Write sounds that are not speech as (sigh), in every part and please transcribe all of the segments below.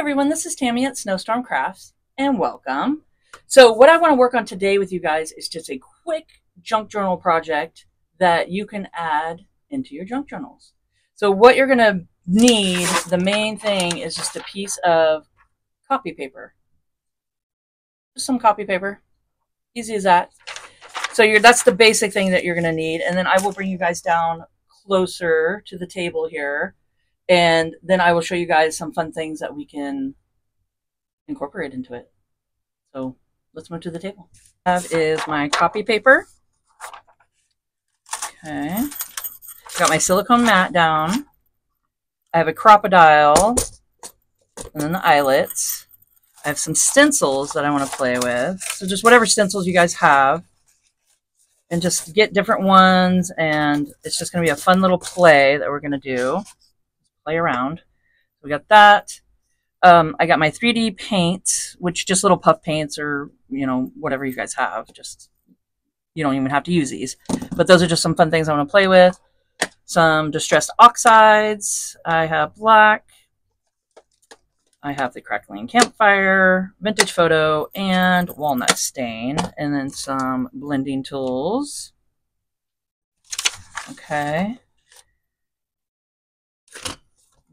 everyone, this is Tammy at Snowstorm Crafts, and welcome. So what I want to work on today with you guys is just a quick junk journal project that you can add into your junk journals. So what you're going to need, the main thing, is just a piece of copy paper. Just some copy paper. Easy as that. So you're, that's the basic thing that you're going to need. And then I will bring you guys down closer to the table here and then I will show you guys some fun things that we can incorporate into it. So let's move to the table. That is my copy paper. Okay. Got my silicone mat down. I have a Crop-A-Dile and then the eyelets. I have some stencils that I want to play with. So just whatever stencils you guys have. And just get different ones. And it's just going to be a fun little play that we're going to do play around. So we got that. Um, I got my 3D paint, which just little puff paints or, you know, whatever you guys have. Just, you don't even have to use these. But those are just some fun things I want to play with. Some distressed oxides. I have black. I have the crackling campfire, vintage photo, and walnut stain. And then some blending tools. Okay.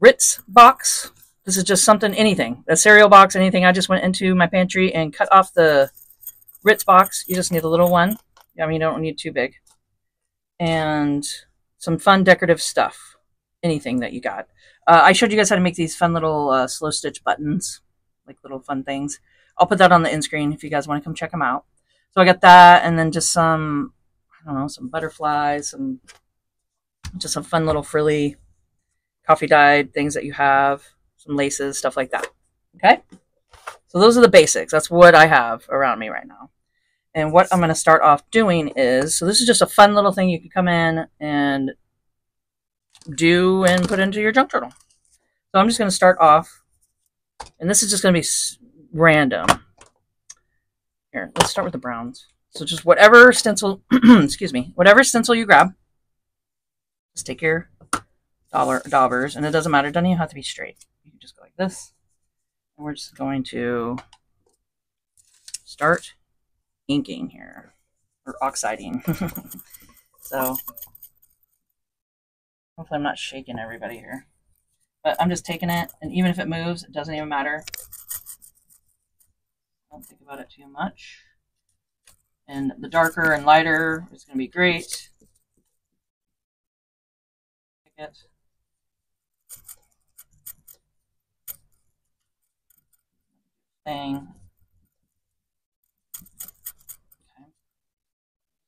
Ritz box. This is just something, anything. A cereal box, anything. I just went into my pantry and cut off the Ritz box. You just need a little one. I mean, you don't need too big. And some fun decorative stuff. Anything that you got. Uh, I showed you guys how to make these fun little uh, slow stitch buttons. Like little fun things. I'll put that on the end screen if you guys want to come check them out. So I got that and then just some, I don't know, some butterflies, some, just some fun little frilly coffee dyed things that you have, some laces, stuff like that. Okay? So those are the basics. That's what I have around me right now. And what I'm going to start off doing is, so this is just a fun little thing you can come in and do and put into your junk journal. So I'm just going to start off, and this is just going to be random. Here, let's start with the browns. So just whatever stencil, (clears throat) excuse me, whatever stencil you grab, just take your dollar daubers, and it doesn't matter. It doesn't even have to be straight. You can just go like this. And we're just going to start inking here, or oxiding. (laughs) so hopefully I'm not shaking everybody here. But I'm just taking it, and even if it moves, it doesn't even matter. Don't think about it too much. And the darker and lighter is going to be great. Thing. Okay.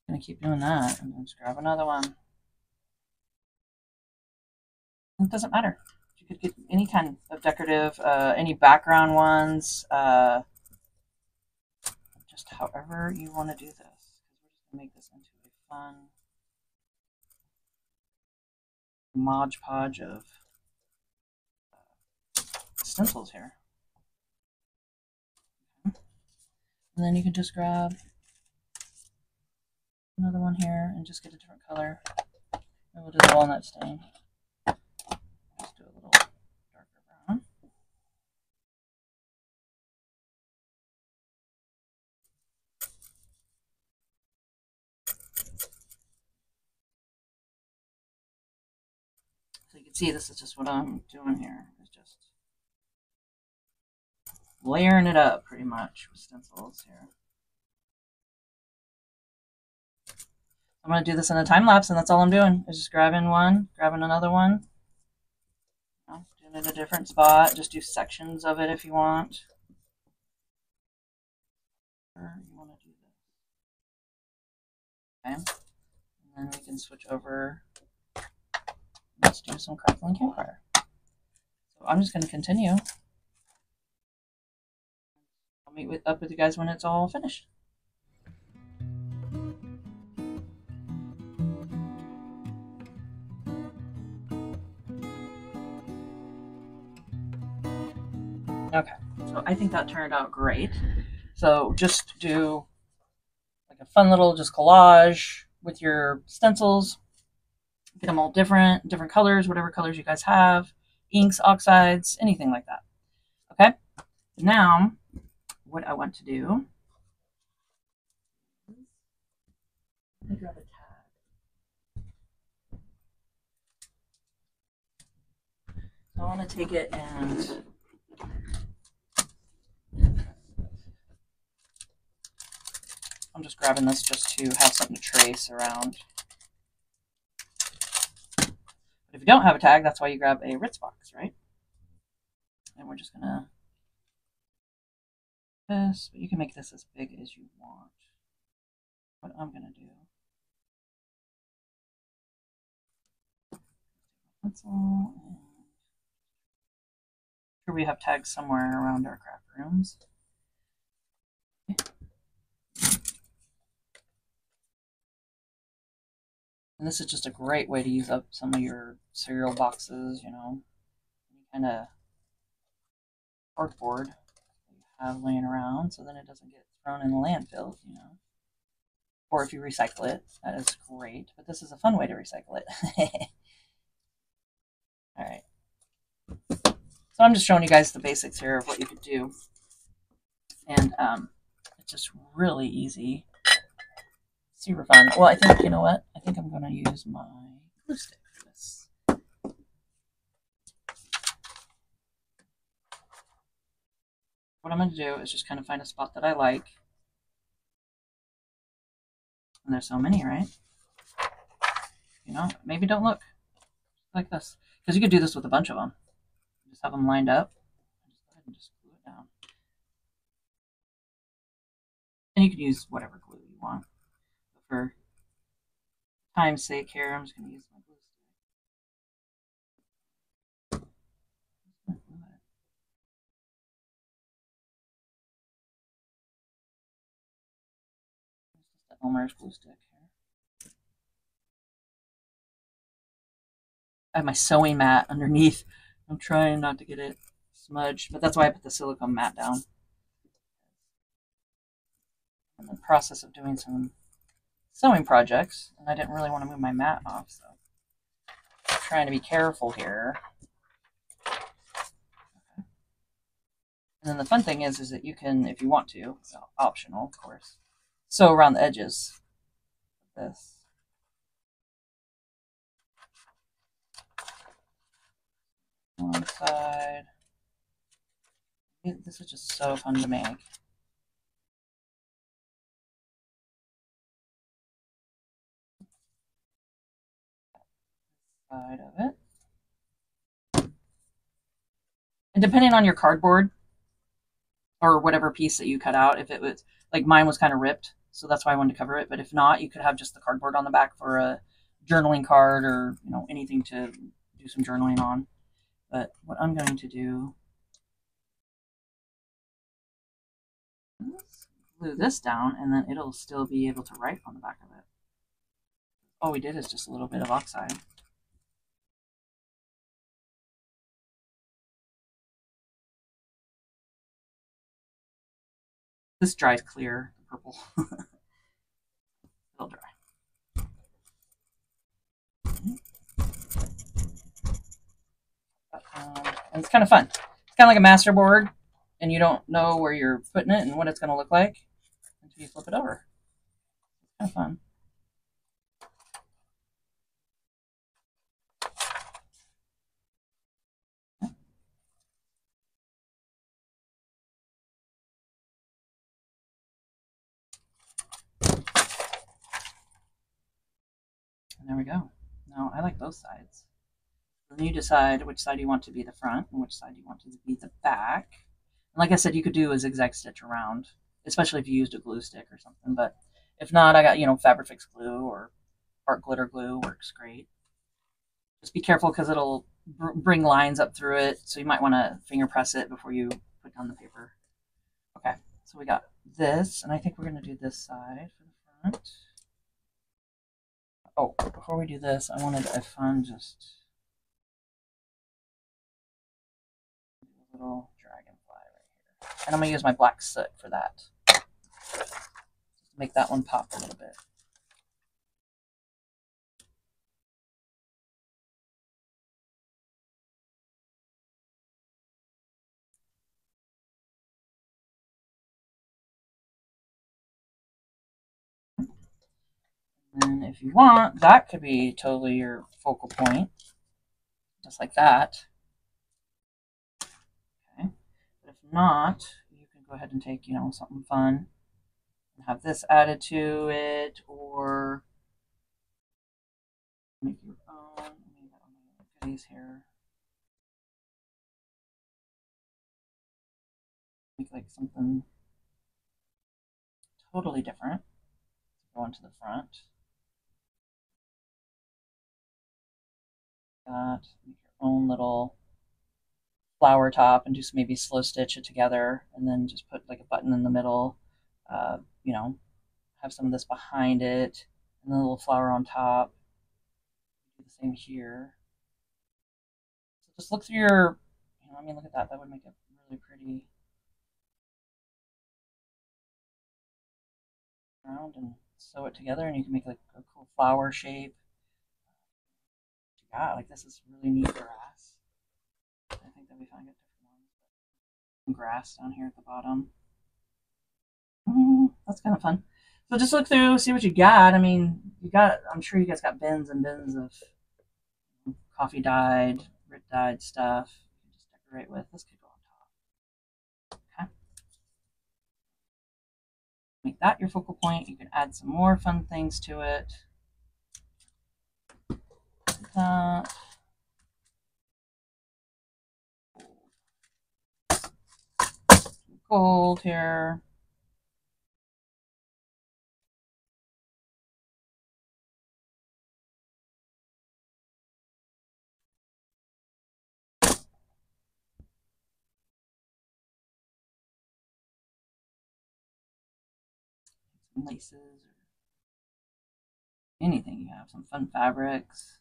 I'm gonna keep doing that and then just grab another one. It doesn't matter. You could get any kind of decorative, uh, any background ones, uh, just however you want to do this. We're just gonna make this into a fun Mod Podge of uh, stencils here. And then you can just grab another one here and just get a different color. And we'll do the walnut stain. Just do a little darker brown. So you can see this is just what I'm doing here. It's just layering it up pretty much with stencils here. I'm going to do this in a time lapse, and that's all I'm doing is just grabbing one, grabbing another one. doing it a different spot. Just do sections of it if you want. You want to do this. Okay. And then we can switch over. Let's do some crackling campfire. So I'm just going to continue. I'll meet with, up with you guys when it's all finished. Okay, so I think that turned out great. So just do like a fun little just collage with your stencils. Get them all different, different colors, whatever colors you guys have, inks, oxides, anything like that. Okay, Now, what I want to do. Me grab a tag. I want to take it and I'm just grabbing this just to have something to trace around. But if you don't have a tag, that's why you grab a Ritz box, right? And we're just gonna this, but you can make this as big as you want. What I'm gonna do. Pencil and sure we have tags somewhere around our craft rooms. And this is just a great way to use up some of your cereal boxes, you know, any kind of cardboard have laying around so then it doesn't get thrown in the landfill, you know. Or if you recycle it, that is great. But this is a fun way to recycle it. (laughs) All right. So I'm just showing you guys the basics here of what you could do. And um, it's just really easy super fun. Well, I think, you know what? I think I'm going to use my glue stick for this. What I'm going to do is just kind of find a spot that I like. And there's so many, right? You know, maybe don't look like this. Because you could do this with a bunch of them. Just have them lined up. And just glue it down. And you can use whatever glue you want for time's sake here, I'm just going to use my glue stick. Elmer's glue stick here. I have my sewing mat underneath. I'm trying not to get it smudged, but that's why I put the silicone mat down. I'm In the process of doing some sewing projects, and I didn't really want to move my mat off, so I'm trying to be careful here. And then the fun thing is, is that you can, if you want to, optional, of course, sew around the edges this. One side. This is just so fun to make. side of it. And depending on your cardboard or whatever piece that you cut out, if it was like mine was kind of ripped, so that's why I wanted to cover it. But if not, you could have just the cardboard on the back for a journaling card or you know anything to do some journaling on. But what I'm going to do glue this down and then it'll still be able to write on the back of it. All we did is just a little bit of oxide. This dries clear, purple. (laughs) It'll dry. Um, and it's kind of fun. It's kind of like a master board, and you don't know where you're putting it and what it's going to look like until you flip it over. It's kind of fun. There we go. Now, I like both sides. Then you decide which side you want to be the front and which side you want to be the back. And like I said, you could do a zigzag stitch around, especially if you used a glue stick or something. But if not, I got, you know, Fabrifix glue or art glitter glue works great. Just be careful because it'll br bring lines up through it. So you might want to finger press it before you put down the paper. Okay, so we got this, and I think we're going to do this side for the front. Oh, before we do this, I wanted a fun just little dragonfly right here. And I'm going to use my black soot for that. Make that one pop a little bit. And if you want, that could be totally your focal point, just like that. Okay. But if not, you can go ahead and take, you know, something fun and have this added to it or make your own. Goodies here. Make like something totally different. Go into the front. That make your own little flower top and just maybe slow stitch it together and then just put like a button in the middle. Uh, you know, have some of this behind it and then a little flower on top. Do the same here. So just look through your, you know, I mean, look at that. That would make it really pretty. Around and sew it together and you can make like a cool flower shape. Yeah, like this is really neat grass. I think that we find a different ones. Grass down here at the bottom. Mm, that's kind of fun. So just look through, see what you got. I mean, you got, I'm sure you guys got bins and bins of coffee dyed, grit dyed stuff. You just decorate with. This could go on top. Okay. Make that your focal point. You can add some more fun things to it. That. Gold here. laces or anything you have, some fun fabrics.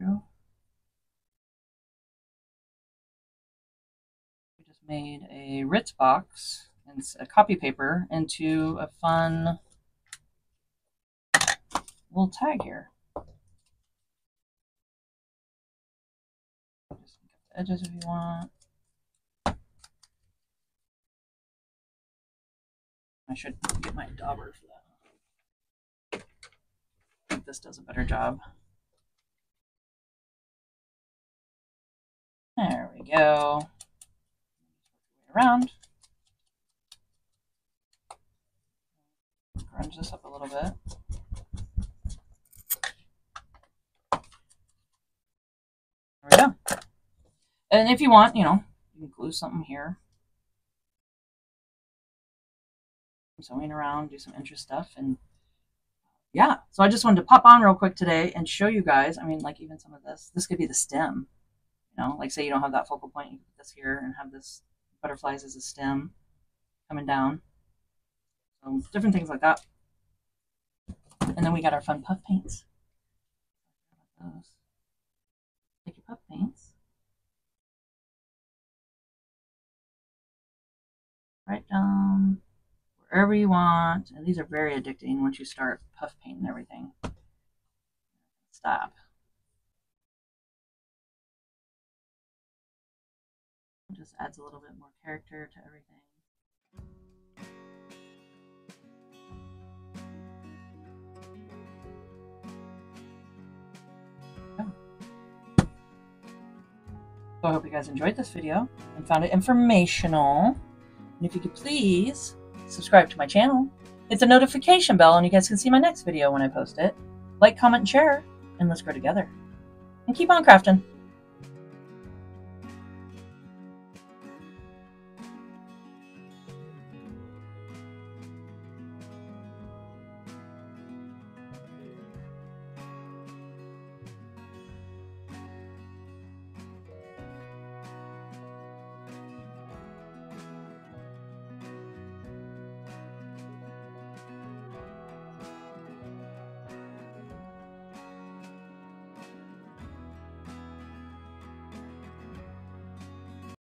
We just made a Ritz box and a copy paper into a fun little tag here. Just the edges if you want. I should get my dauber for that. I think this does a better job. There we go. Around. Grunge this up a little bit. There we go. And if you want, you know, you can glue something here. sewing around, do some interest stuff. And yeah, so I just wanted to pop on real quick today and show you guys. I mean, like even some of this, this could be the stem, know, like say you don't have that focal point, you put this here and have this butterflies as a stem coming down. So different things like that. And then we got our fun puff paints. Take your puff paints. Right down wherever you want. And these are very addicting once you start puff painting everything. Stop. Just adds a little bit more character to everything. Oh. So I hope you guys enjoyed this video and found it informational. And if you could please subscribe to my channel, hit the notification bell, and you guys can see my next video when I post it. Like, comment, and share, and let's grow together. And keep on crafting.